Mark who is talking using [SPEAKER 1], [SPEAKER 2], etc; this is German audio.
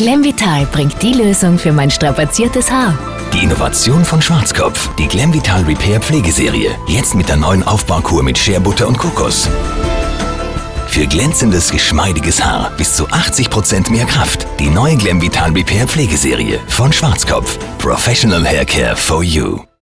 [SPEAKER 1] Glemvital bringt die Lösung für mein strapaziertes Haar.
[SPEAKER 2] Die Innovation von Schwarzkopf. Die Glemvital Repair Pflegeserie. Jetzt mit der neuen Aufbaukur mit Scherbutter und Kokos. Für glänzendes, geschmeidiges Haar bis zu 80% mehr Kraft. Die neue Glemvital Repair Pflegeserie von Schwarzkopf. Professional Hair Care for you.